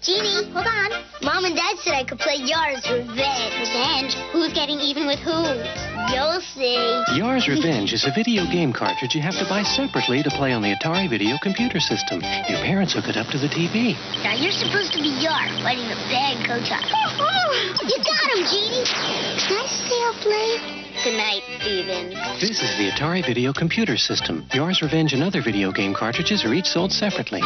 Jeannie, hold on. Mom and Dad said I could play Yars Revenge. Revenge? Who's getting even with who? You'll see. Yars Revenge is a video game cartridge you have to buy separately to play on the Atari video computer system. Your parents hook it up to the TV. Now you're supposed to be Yar, fighting the bad Qotile. you got him, Jeannie. Can I stay up late? Good night, Steven. This is the Atari video computer system. Yars Revenge and other video game cartridges are each sold separately.